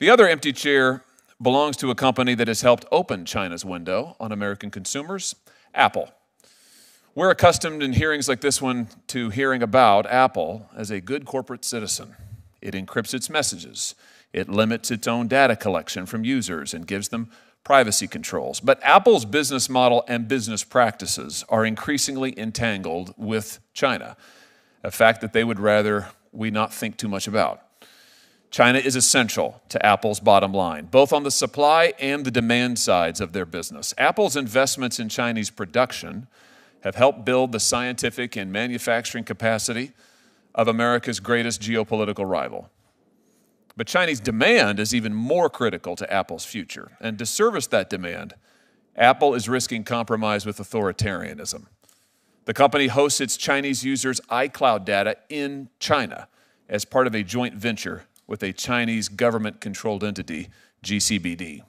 The other empty chair belongs to a company that has helped open China's window on American consumers Apple. We're accustomed in hearings like this one to hearing about Apple as a good corporate citizen. It encrypts its messages, it limits its own data collection from users, and gives them privacy controls. But Apple's business model and business practices are increasingly entangled with China, a fact that they would rather we not think too much about. China is essential to Apple's bottom line, both on the supply and the demand sides of their business. Apple's investments in Chinese production have helped build the scientific and manufacturing capacity of America's greatest geopolitical rival. But Chinese demand is even more critical to Apple's future. And to service that demand, Apple is risking compromise with authoritarianism. The company hosts its Chinese users' iCloud data in China as part of a joint venture with a Chinese government controlled entity, GCBD.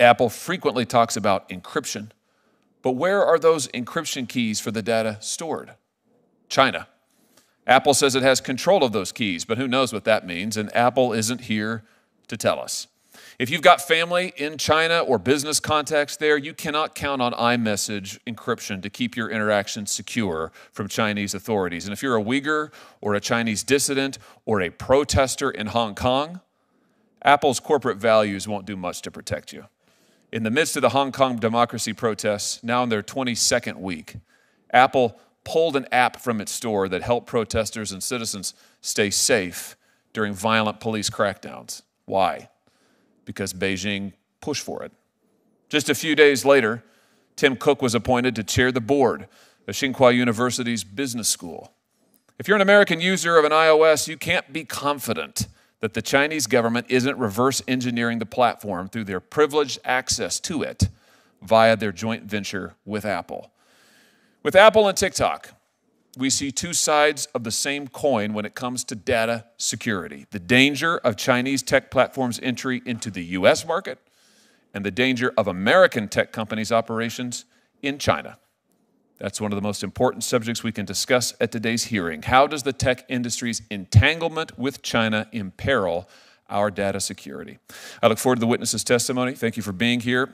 Apple frequently talks about encryption, but where are those encryption keys for the data stored? China. Apple says it has control of those keys, but who knows what that means, and Apple isn't here to tell us. If you've got family in China or business contacts there, you cannot count on iMessage encryption to keep your interactions secure from Chinese authorities. And if you're a Uyghur or a Chinese dissident or a protester in Hong Kong, Apple's corporate values won't do much to protect you. In the midst of the Hong Kong democracy protests, now in their 22nd week, Apple pulled an app from its store that helped protesters and citizens stay safe during violent police crackdowns. Why? Because Beijing pushed for it. Just a few days later, Tim Cook was appointed to chair the board of Tsinghua University's business school. If you're an American user of an iOS, you can't be confident that the Chinese government isn't reverse engineering the platform through their privileged access to it via their joint venture with Apple. With Apple and TikTok, we see two sides of the same coin when it comes to data security the danger of Chinese tech platforms' entry into the US market, and the danger of American tech companies' operations in China. That's one of the most important subjects we can discuss at today's hearing. How does the tech industry's entanglement with China imperil our data security? I look forward to the witness's testimony. Thank you for being here.